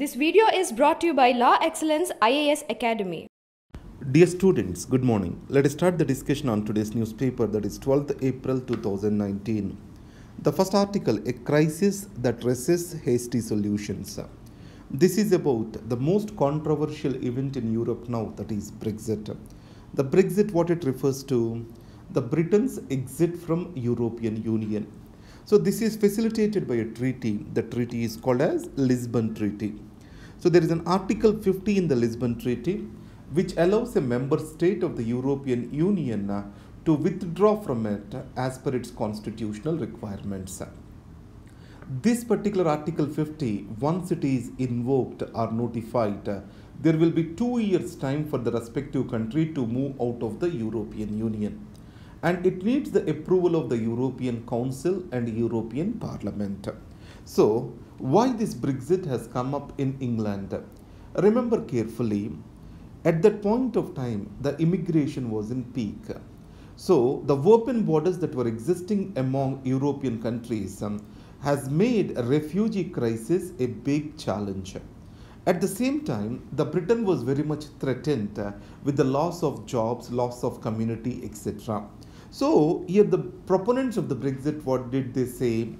This video is brought to you by La Excellence IAS Academy. Dear students, good morning. Let us start the discussion on today's newspaper that is 12th April 2019. The first article A Crisis That Resists Hasty Solutions. This is about the most controversial event in Europe now that is Brexit. The Brexit, what it refers to, the Britain's exit from European Union. So this is facilitated by a treaty. The treaty is called as Lisbon Treaty. So there is an Article 50 in the Lisbon Treaty which allows a member state of the European Union to withdraw from it as per its constitutional requirements. This particular Article 50, once it is invoked or notified, there will be two years' time for the respective country to move out of the European Union. And it needs the approval of the European Council and European Parliament. So, why this Brexit has come up in England? Remember carefully, at that point of time, the immigration was in peak. So, the open borders that were existing among European countries um, has made a refugee crisis a big challenge. At the same time, the Britain was very much threatened uh, with the loss of jobs, loss of community, etc. So, here the proponents of the Brexit, what did they say?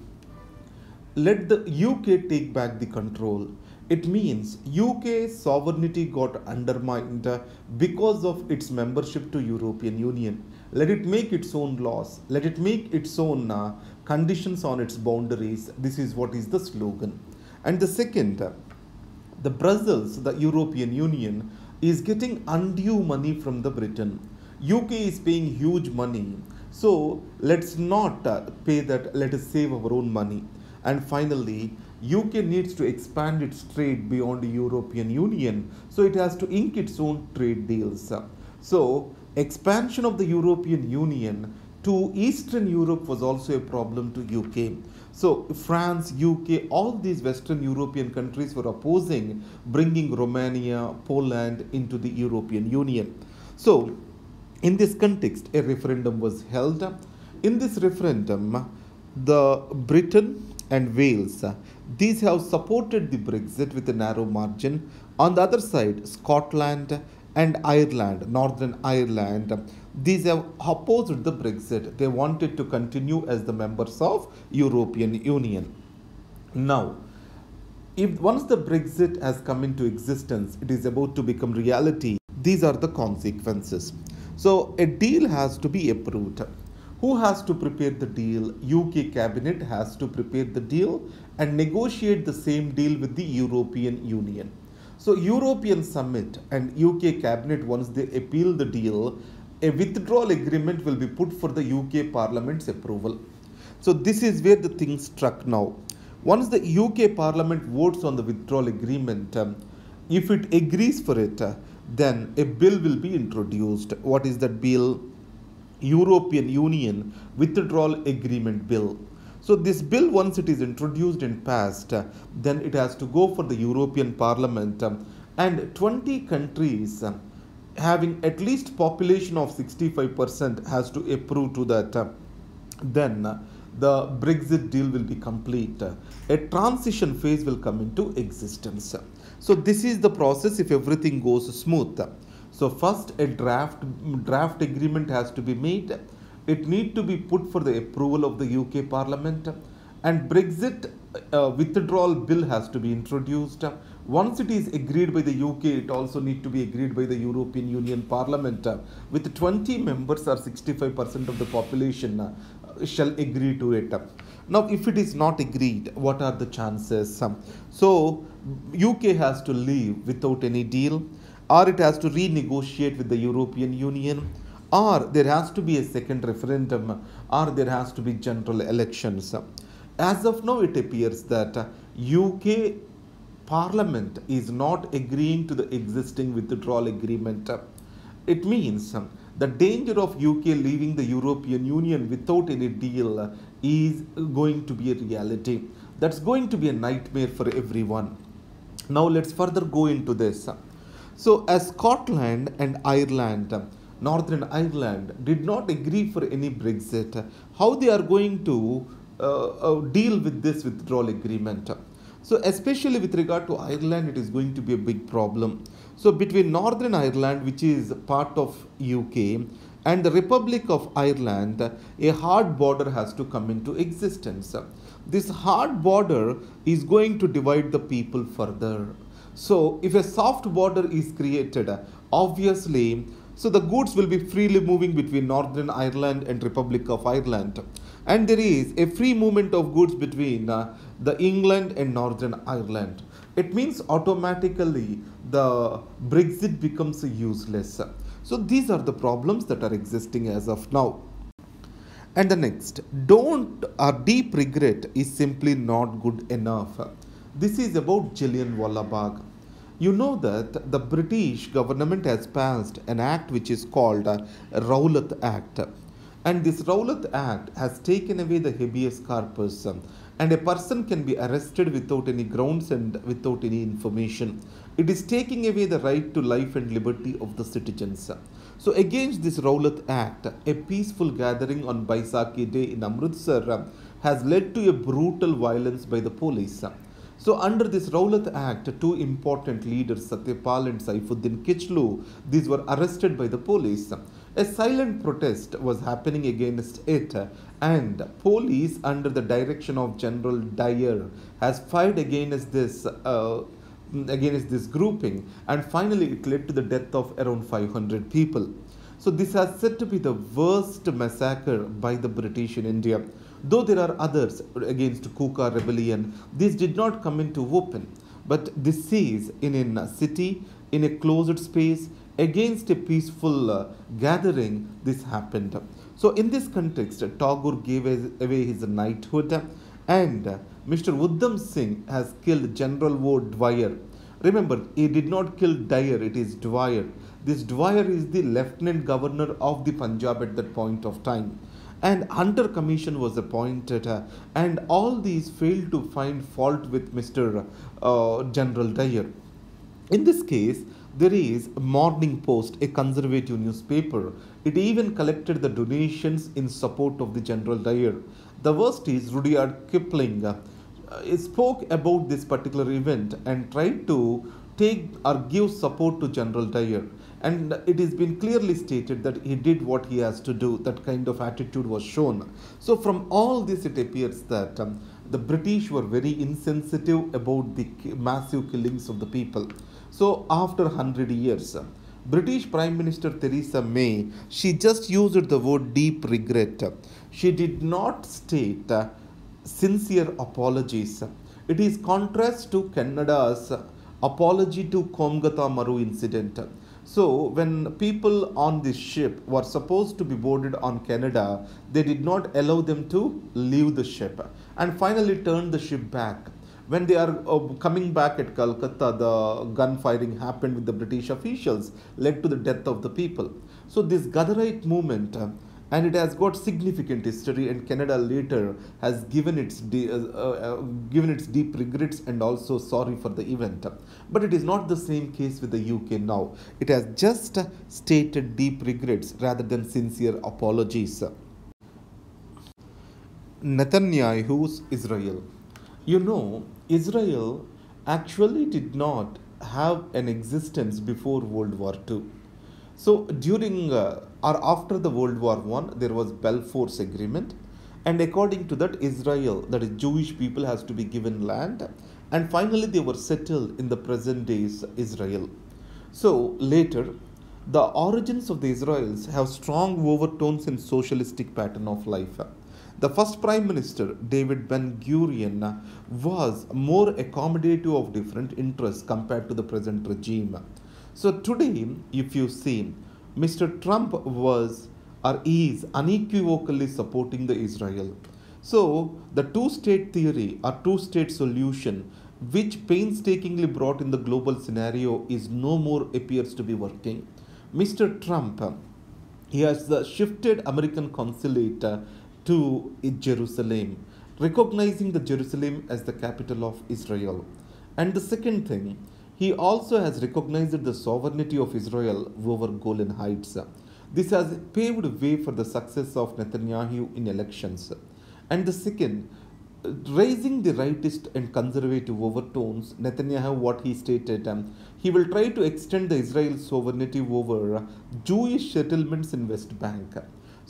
Let the UK take back the control. It means UK sovereignty got undermined because of its membership to European Union. Let it make its own laws. Let it make its own uh, conditions on its boundaries. This is what is the slogan. And the second, the Brussels, the European Union, is getting undue money from the Britain. UK is paying huge money. So let's not uh, pay that. Let us save our own money. And finally, UK needs to expand its trade beyond the European Union. So it has to ink its own trade deals. So expansion of the European Union to Eastern Europe was also a problem to UK. So France, UK, all these Western European countries were opposing bringing Romania, Poland into the European Union. So in this context, a referendum was held. In this referendum, the Britain and Wales, these have supported the Brexit with a narrow margin. On the other side, Scotland and Ireland, Northern Ireland, these have opposed the Brexit. They wanted to continue as the members of European Union. Now, if once the Brexit has come into existence, it is about to become reality. These are the consequences. So a deal has to be approved. Who has to prepare the deal? UK cabinet has to prepare the deal and negotiate the same deal with the European Union. So European summit and UK cabinet once they appeal the deal, a withdrawal agreement will be put for the UK parliament's approval. So this is where the thing struck now. Once the UK parliament votes on the withdrawal agreement, um, if it agrees for it, uh, then a bill will be introduced. What is that bill? European Union Withdrawal Agreement Bill. So this bill, once it is introduced and passed, then it has to go for the European Parliament and 20 countries having at least population of 65% has to approve to that. Then the Brexit deal will be complete. A transition phase will come into existence. So this is the process if everything goes smooth. So first a draft draft agreement has to be made. It need to be put for the approval of the UK Parliament and Brexit uh, withdrawal bill has to be introduced. Once it is agreed by the UK, it also need to be agreed by the European Union Parliament. With 20 members or 65% of the population uh, shall agree to it. Now, if it is not agreed, what are the chances? So, UK has to leave without any deal or it has to renegotiate with the European Union or there has to be a second referendum or there has to be general elections. As of now, it appears that UK Parliament is not agreeing to the existing withdrawal agreement. It means the danger of UK leaving the European Union without any deal is going to be a reality. That's going to be a nightmare for everyone. Now let's further go into this. So as Scotland and Ireland, Northern Ireland did not agree for any Brexit, how they are going to uh, uh, deal with this withdrawal agreement? So, especially with regard to Ireland, it is going to be a big problem. So, between Northern Ireland, which is part of UK, and the Republic of Ireland, a hard border has to come into existence. This hard border is going to divide the people further. So, if a soft border is created, obviously, so the goods will be freely moving between Northern Ireland and Republic of Ireland, and there is a free movement of goods between uh, the England and Northern Ireland. It means automatically the Brexit becomes useless. So these are the problems that are existing as of now. And the next, don't or deep regret is simply not good enough. This is about Jallianwala Bagh. You know that the British government has passed an act which is called Rowlatt Act. And this Rowlatt Act has taken away the habeas corpus and a person can be arrested without any grounds and without any information. It is taking away the right to life and liberty of the citizens. So, against this Rowlatt Act, a peaceful gathering on Baisakhi Day in Amritsar has led to a brutal violence by the police. So, under this Rowlatt Act, two important leaders, Satyapal and Saifuddin Kichlu, these were arrested by the police. A silent protest was happening against it, and police, under the direction of General Dyer, has fired against this. Uh, against this grouping and finally it led to the death of around 500 people so this has said to be the worst massacre by the british in india though there are others against kuka rebellion this did not come into open but this is in a city in a closed space against a peaceful uh, gathering this happened so in this context tagore gave away his knighthood and Mr. Udham Singh has killed General O'Dwyer. Remember, he did not kill Dyer, it is Dwyer. This Dwyer is the Lieutenant Governor of the Punjab at that point of time. And Hunter Commission was appointed, uh, and all these failed to find fault with Mr. Uh, General Dyer. In this case, there is Morning Post, a conservative newspaper. It even collected the donations in support of the General Dyer. The worst is Rudyard Kipling uh, spoke about this particular event and tried to take or give support to General Dyer. And it has been clearly stated that he did what he has to do. That kind of attitude was shown. So, from all this, it appears that um, the British were very insensitive about the massive killings of the people. So, after 100 years, British Prime Minister Theresa May, she just used the word deep regret. She did not state uh, sincere apologies. It is contrast to Canada's apology to Komagata Maru incident. So, when people on this ship were supposed to be boarded on Canada, they did not allow them to leave the ship and finally turned the ship back. When they are uh, coming back at Calcutta, the gunfiring happened with the British officials, led to the death of the people. So, this Ghadarite movement. And it has got significant history and canada later has given its uh, uh, given its deep regrets and also sorry for the event. But it is not the same case with the uk now. It has just stated deep regrets rather than sincere apologies. Netanyahu's israel. You know israel actually did not have an existence before world war ii so during uh, or after the World War One, there was Balfour's Agreement, and according to that, Israel, that is Jewish people, has to be given land, and finally they were settled in the present days Israel. So later, the origins of the Israels have strong overtones in socialistic pattern of life. The first Prime Minister, David Ben Gurion, was more accommodative of different interests compared to the present regime. So today, if you see, Mr. Trump was or is unequivocally supporting the Israel. So the two-state theory or two-state solution, which painstakingly brought in the global scenario, is no more appears to be working. Mr. Trump, he has shifted American consulate to Jerusalem, recognizing the Jerusalem as the capital of Israel. And the second thing, he also has recognized the sovereignty of Israel over Golan Heights. This has paved way for the success of Netanyahu in elections. And the second, raising the rightist and conservative overtones, Netanyahu, what he stated, um, he will try to extend the Israel sovereignty over Jewish settlements in West Bank.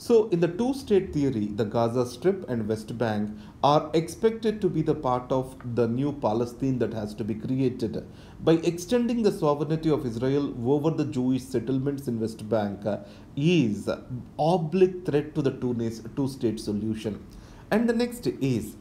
So, in the two state theory, the Gaza Strip and West Bank are expected to be the part of the new Palestine that has to be created. By extending the sovereignty of Israel over the Jewish settlements in West Bank uh, is oblique threat to the two, state solution. And the next is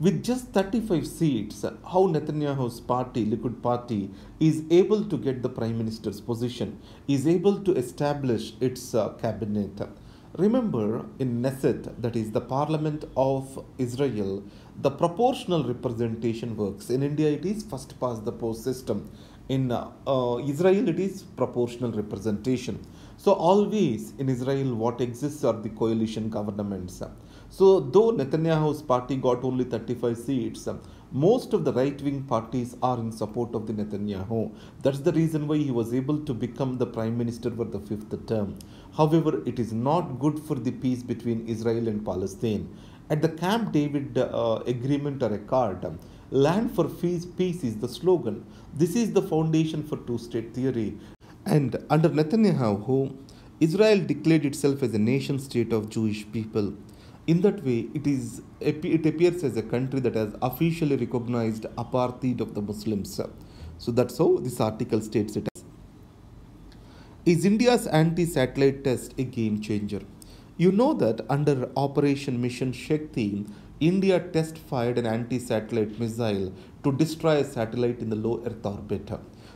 with just 35 seats, how Netanyahu's party, Likud party, is able to get the prime minister's position, is able to establish its uh, cabinet. Remember, in Knesset, that is the parliament of Israel, the proportional representation works. In India, it is first past the post system. In uh, uh, Israel, it is proportional representation. So, always in Israel, what exists are the coalition governments. So, though Netanyahu's party got only 35 seats, most of the right wing parties are in support of the Netanyahu. That's the reason why he was able to become the prime minister for the fifth term. However, it is not good for the peace between Israel and Palestine. At the Camp David uh, agreement or accord, land for peace, peace is the slogan. This is the foundation for two state theory. And under Netanyahu, Israel declared itself as a nation state of Jewish people. In that way, it is it appears as a country that has officially recognized apartheid of the Muslims. So that's how this article states it. Is India's anti-satellite test a game changer? You know that under Operation Mission Shakti, India test fired an anti-satellite missile to destroy a satellite in the low Earth orbit.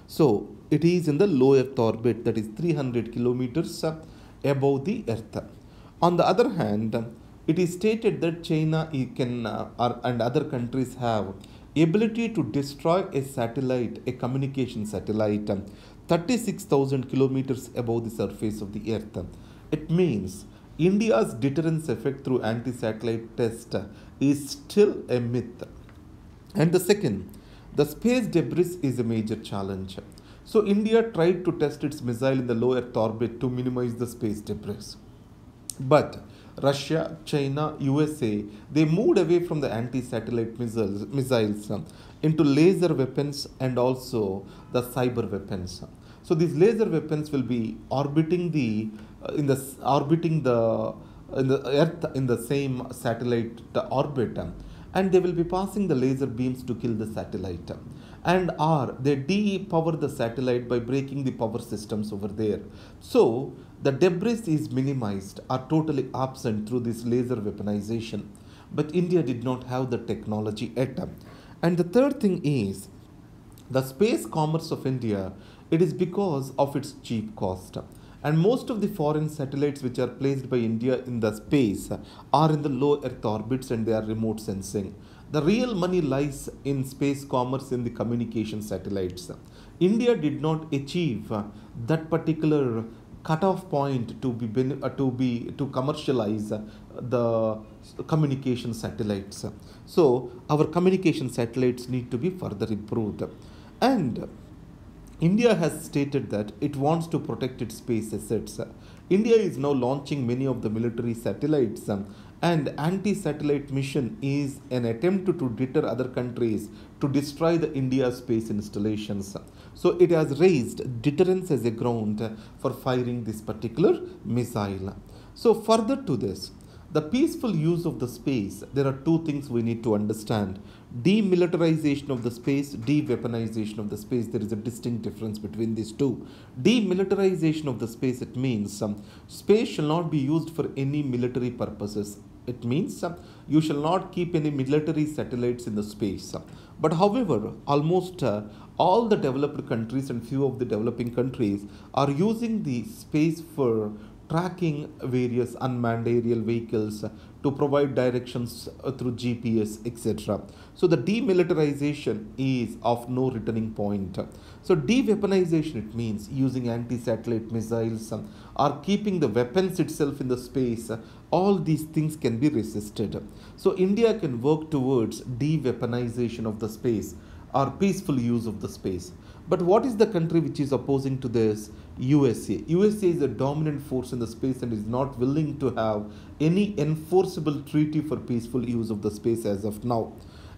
So it is in the low Earth orbit that is 300 kilometers above the Earth. On the other hand, it is stated that China can uh, and other countries have ability to destroy a satellite, a communication satellite, um, 36,000 kilometers above the surface of the earth. It means India's deterrence effect through anti-satellite test is still a myth. And the second, the space debris is a major challenge. So India tried to test its missile in the low Earth orbit to minimize the space debris. But Russia, China, USA, they moved away from the anti-satellite missiles, missiles uh, into laser weapons and also the cyber weapons. So these laser weapons will be orbiting the uh, in the orbiting the in the Earth in the same satellite the orbit, and they will be passing the laser beams to kill the satellite and R, they de-power the satellite by breaking the power systems over there. So the debris is minimized or totally absent through this laser weaponization. But India did not have the technology yet. And the third thing is the space commerce of India, it is because of its cheap cost. And most of the foreign satellites which are placed by India in the space are in the low Earth orbits and they are remote sensing. The real money lies in space commerce in the communication satellites. India did not achieve that particular cutoff point to be uh, to be to commercialize the communication satellites so our communication satellites need to be further improved and India has stated that it wants to protect its space assets. India is now launching many of the military satellites and anti-satellite mission is an attempt to, to deter other countries to destroy the India space installations. So it has raised deterrence as a ground for firing this particular missile. So further to this, the peaceful use of the space, there are two things we need to understand. Demilitarization of the space, de-weaponization of the space, there is a distinct difference between these two. Demilitarization of the space, it means um, space shall not be used for any military purposes. It means uh, you shall not keep any military satellites in the space. But however, almost uh, all the developed countries and few of the developing countries are using the space for tracking various unmanned aerial vehicles to provide directions uh, through GPS, etc. So the demilitarization is of no returning point. So de-weaponization it means using anti-satellite missiles or keeping the weapons itself in the space. All these things can be resisted. So India can work towards de-weaponization of the space or peaceful use of the space. But what is the country which is opposing to this? USA. USA is a dominant force in the space and is not willing to have any enforceable treaty for peaceful use of the space as of now.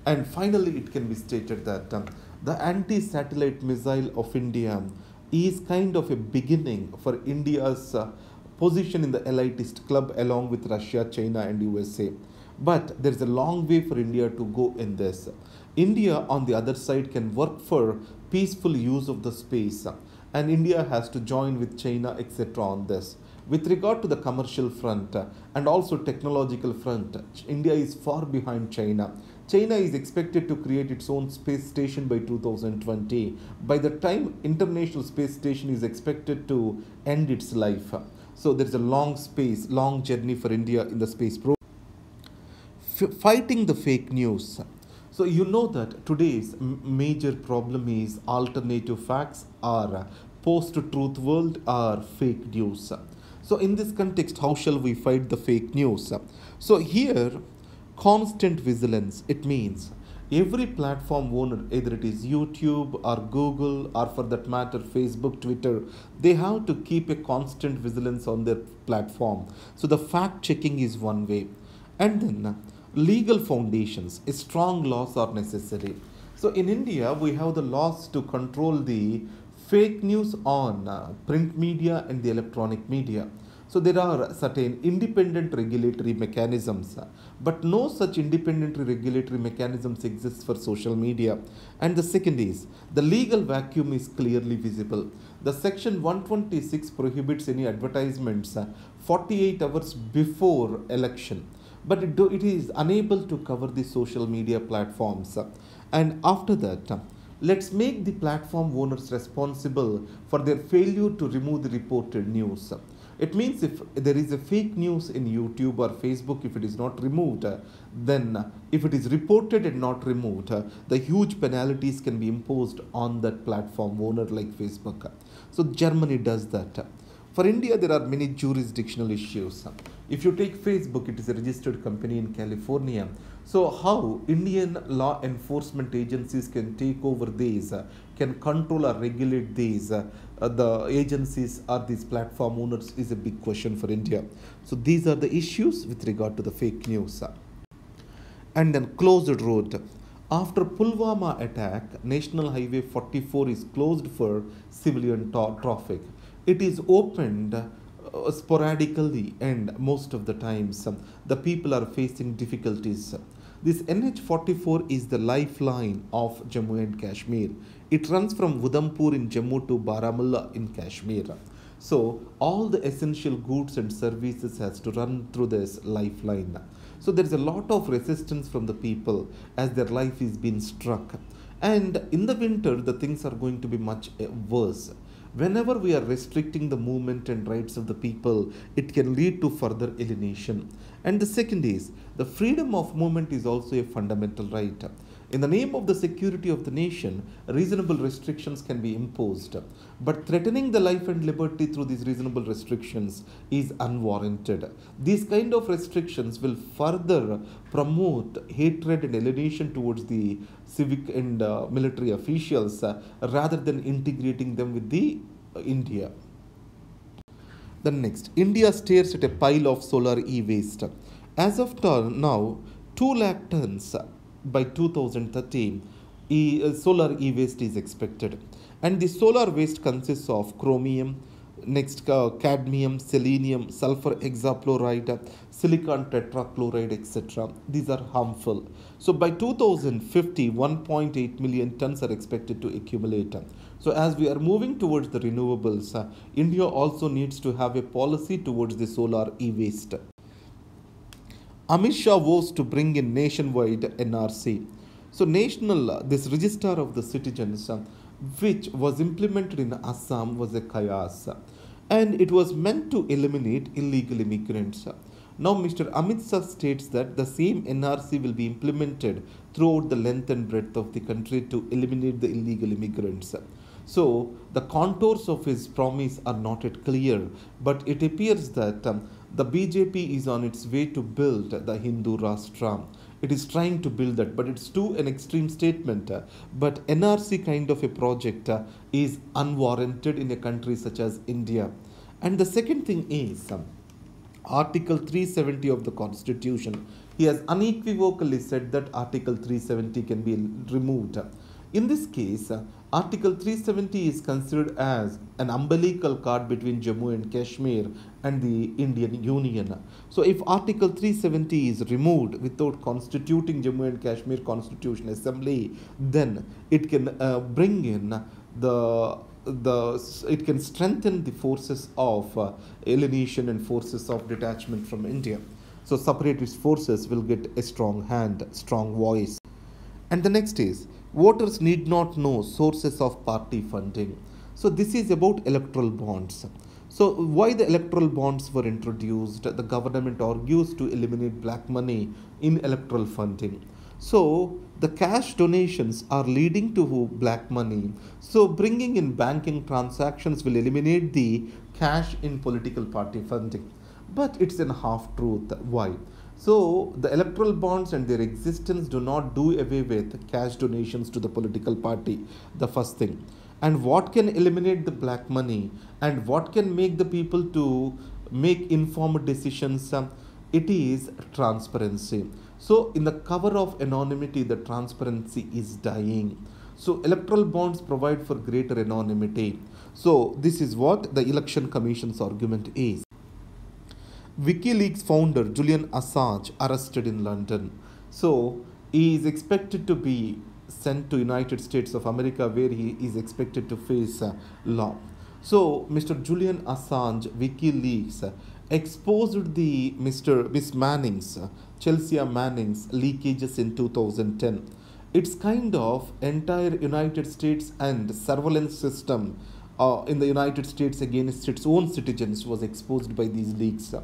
And finally, it can be stated that um, the anti satellite missile of India is kind of a beginning for India's uh, position in the elitist club along with Russia, China, and USA. But there is a long way for India to go in this. India, on the other side, can work for peaceful use of the space, and India has to join with China, etc. on this. With regard to the commercial front and also technological front, India is far behind China. China is expected to create its own space station by 2020. By the time International Space Station is expected to end its life. So there is a long space, long journey for India in the space program. F- fighting the fake news. So you know that today's major problem is alternative facts are post-truth world or fake news. So in this context, how shall we fight the fake news? So here, constant vigilance. It means every platform owner, either it is YouTube or Google or for that matter Facebook, Twitter, they have to keep a constant vigilance on their platform. So the fact checking is one way, and then legal foundations, strong laws are necessary. So in India, we have the laws to control the fake news on uh, print media and the electronic media. So there are certain independent regulatory mechanisms, but no such independent regulatory mechanisms exist for social media. And the second is the legal vacuum is clearly visible. The section 126 prohibits any advertisements uh, 48 hours before election but it, do, it is unable to cover the social media platforms. And after that, let's make the platform owners responsible for their failure to remove the reported news. It means if there is a fake news in YouTube or Facebook, if it is not removed, then if it is reported and not removed, the huge penalties can be imposed on that platform owner like Facebook. So Germany does that. For India, there are many jurisdictional issues. If you take Facebook, it is a registered company in California. So, how Indian law enforcement agencies can take over these, uh, can control or regulate these, uh, uh, the agencies or these platform owners is a big question for India. So, these are the issues with regard to the fake news. And then closed road. After Pulwama attack, National Highway 44 is closed for civilian traffic. It is opened uh, sporadically and most of the times um, the people are facing difficulties. This NH44 is the lifeline of Jammu and Kashmir. It runs from Udhampur in Jammu to Baramulla in Kashmir. So all the essential goods and services has to run through this lifeline. So there is a lot of resistance from the people as their life is being struck. And in the winter, the things are going to be much uh, worse whenever we are restricting the movement and rights of the people, it can lead to further alienation. And the second is the freedom of movement is also a fundamental right. In the name of the security of the nation, reasonable restrictions can be imposed. But threatening the life and liberty through these reasonable restrictions is unwarranted. These kind of restrictions will further promote hatred and alienation towards the civic and uh, military officials uh, rather than integrating them with the uh, India. The next, India stares at a pile of solar e-waste. As of now, 2 lakh tons by 2030 e, uh, solar e-waste is expected. And the solar waste consists of chromium, next uh, cadmium, selenium, sulfur hexafluoride, silicon tetrachloride, etc. These are harmful. So by 2050, 1.8 million tons are expected to accumulate. So as we are moving towards the renewables, uh, India also needs to have a policy towards the solar e-waste. Amit Shah vows to bring in nationwide NRC. So national, this register of the citizens, uh, which was implemented in Assam was a chaos and it was meant to eliminate illegal immigrants. Now, Mr. Amit Shah states that the same NRC will be implemented throughout the length and breadth of the country to eliminate the illegal immigrants. So, the contours of his promise are not yet clear, but it appears that um, the BJP is on its way to build the Hindu Rashtra. it is trying to build that but it's too an extreme statement. But nrc kind of a project is unwarranted in a country such as india. And the second thing is article 370 of the constitution he has unequivocally said that article 370 can be removed in this case, uh, Article 370 is considered as an umbilical cord between Jammu and Kashmir and the Indian Union. So, if Article 370 is removed without constituting Jammu and Kashmir Constitution Assembly, then it can uh, bring in the the it can strengthen the forces of uh, alienation and forces of detachment from India. So separatist forces will get a strong hand, strong voice. And the next is voters need not know sources of party funding. So this is about electoral bonds. So why the electoral bonds were introduced? The government argues to eliminate black money in electoral funding. So the cash donations are leading to black money. So bringing in banking transactions will eliminate the cash in political party funding. But it's a half truth. Why? So the electoral bonds and their existence do not do away with cash donations to the political party. The first thing. And what can eliminate the black money and what can make the people to make informed decisions? Um, it is transparency. So in the cover of anonymity, the transparency is dying. So electoral bonds provide for greater anonymity. So this is what the election commission's argument is. WikiLeaks founder Julian Assange arrested in London. So he is expected to be sent to United States of America where he is expected to face uh, law. So Mr. Julian Assange, WikiLeaks, exposed the Mr. Miss Manning's, uh, Chelsea Manning's leakages in 2010. It's kind of entire United States and surveillance system uh, in the United States against its own citizens was exposed by these leaks.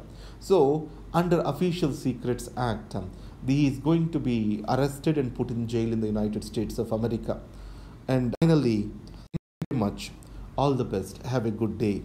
So, under Official Secrets Act, um, he is going to be arrested and put in jail in the United States of America. And finally, thank you very much. All the best. Have a good day.